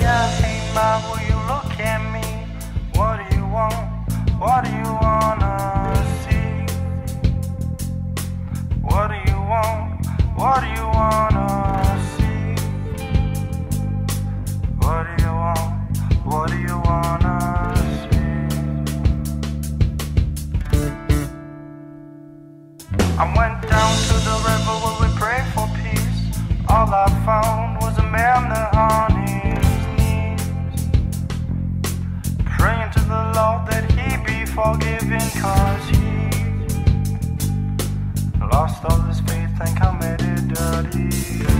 yeah, hey ma, will you look at me? What do you want? What do you wanna see? What do you want? What do you wanna see? What do you want? What do you wanna see? I went down to the river where we pray for peace. All I found. leaving cause he lost all his faith and committed dirty.